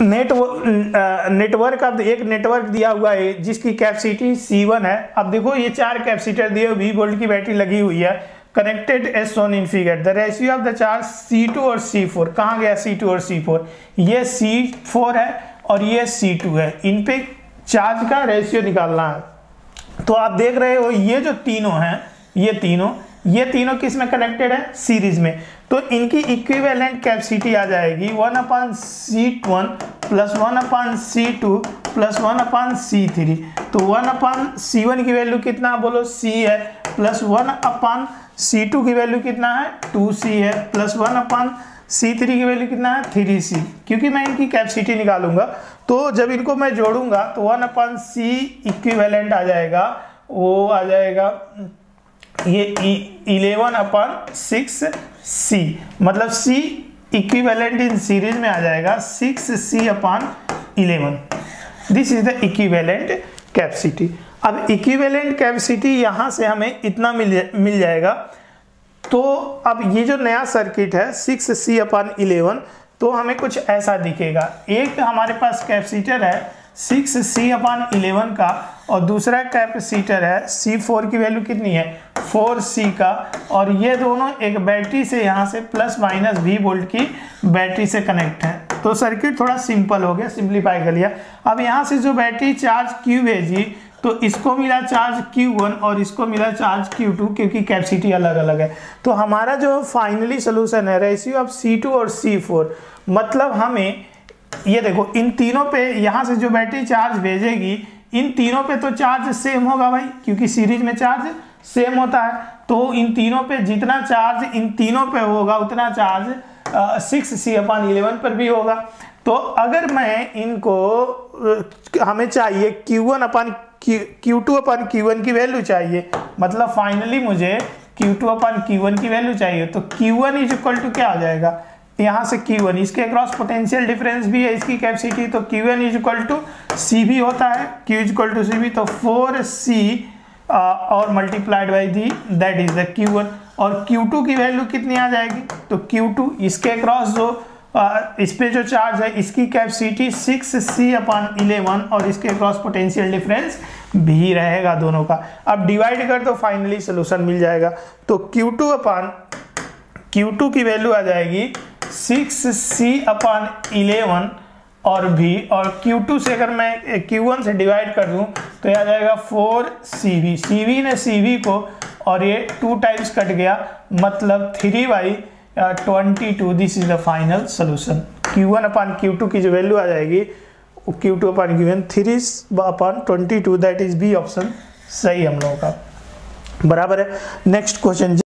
Net network, अब एक network दिया हुआ है, जिसकी कैपेसिटी C1 है। अब देखो, ये चार कैपेसिटर दिए वी वोल्ट की बैटरी लगी हुई है। Connected as shown in figure the ratio of the charge C2 और C4 फोर कहाँ गया C2 और C4 ये C4 है और ये C2 है। इन पे चार्ज का रेशियो निकालना है। तो आप देख रहे हो, ये जो तीनों हैं, ये तीनों ये तीनों किसमें कनेक्टेड है? सीरीज़ में। तो इनकी इक्विवेलेंट कैपेसिटी आ जाएगी one upon C one plus one upon C two plus one upon C three तो वन अपान सी वन की वैल्यू कितना बोलो सी है। Plus one upon C two की वैल्यू कितना है? टू सी है। Plus one upon C three की वैल्यू कितना है? थ्री सी क्योंकि मैं इनकी कैपेसिटी निकालूँगा तो जब इनको मैं जोड़ूँगा तो वन अपान सी इक्विवेलेंट आ जाएगा, वो आ जाएगा ये इलेवन अपन सिक्स सी मतलब सी इक्विवेलेंट इन सीरीज़ में आ जाएगा six C upon eleven this is the equivalent capacity अब इक्विवेलेंट कैपेसिटी यहाँ से हमें इतना मिल जा, मिल जाएगा। तो अब ये जो नया सर्किट है सिक्स सी अपन इलेवन तो हमें कुछ ऐसा दिखेगा। एक हमारे पास कैपेसिटर है सिक्स सी अपान इलेवन का और दूसरा कैपेसिटर है सी फोर की वैल्यू कितनी है? फोर सी का, और ये दोनों एक बैटरी से यहाँ से प्लस माइनस वी वोल्ट की बैटरी से कनेक्ट है। तो सर्किट थोड़ा सिंपल हो गया सिंप्लीफाई कर लिया। अब यहाँ से जो बैटरी चार्ज क्यू भेजी तो इसको मिला चार्ज Q1 और इसको मिला चार्ज Q2 क्योंकि कैपेसिटी अलग अलग है। तो हमारा जो फाइनली सोल्यूशन है रेशियो ऑफ़ C2 और C4 मतलब हमें, ये देखो, इन तीनों पे यहाँ से जो बैटरी चार्ज भेजेगी इन तीनों पे तो चार्ज सेम होगा भाई, क्योंकि सीरीज़ में चार्ज सेम होता है। तो इन तीनों पे जितना चार्ज इन तीनों पे होगा, उतना charge six C upon eleven पर भी होगा। तो अगर मैं इनको हमें चाहिए Q1 upon Q two upon Q one की वैल्यू चाहिए मतलब फाइनली मुझे Q2 अपान क्यू वन की वैल्यू चाहिए तो Q one is equal to क्या आ जाएगा? यहाँ से Q1 इसके अक्रॉस पोटेंशियल डिफरेंस भी है इसकी कैपेसिटी तो Q1 one is equal to C भी होता है, Q is equal to C भी तो फोर सी और multiplied by the that is the Q1 और Q2 की वैल्यू कितनी आ जाएगी? तो Q2 इसके अक्रॉस जो इस पर जो चार्ज है, इसकी capacity six C upon eleven और इसके अक्रॉस पोटेंशियल डिफरेंस भी रहेगा दोनों का। अब डिवाइड कर दो फाइनली सोल्यूशन मिल जाएगा। तो Q2 अपान Q2 की वैल्यू आ जाएगी सिक्स सी अपॉन इलेवन और भी, और Q2 से अगर मैं Q1 से डिवाइड कर दूँ तो यह आ जाएगा four C V. C V ने सी वी को, और ये टू टाइम्स कट गया मतलब three by twenty two. This is the final solution Q one upon Q two की जो वैल्यू आ जाएगी Q two upon Q one three upon twenty two that is B option सही हम लोगों का। बराबर है। Next question